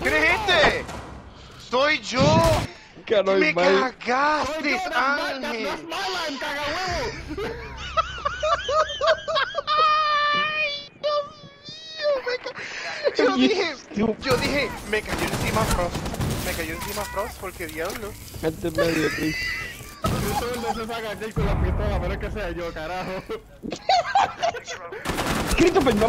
¿Quién es este? ¡Soy yo! Cano ¡Me y Mike. cagaste, Ángel! Yo dije, yo dije, me cayó encima Frost. Me cayó encima Frost porque diablo. Mete en medio, Chris. Tú pues, no se saca aquí con la pistola, pero es que sea yo, carajo. Christopher, no